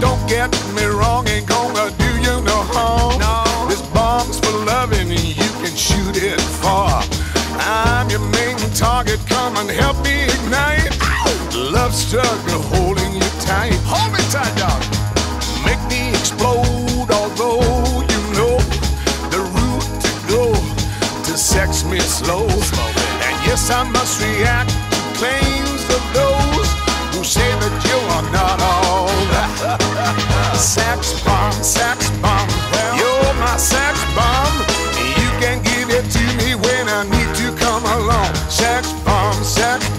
Don't get me wrong, ain't gonna do you no harm. No. This bomb's for loving and you can shoot it far. I'm your main target, come and help me ignite. Love struggle holding you tight. Hold me tight, dog. Make me explode, although you know the route to go to sex me slow. And yes, I must react. Sex bomb, sex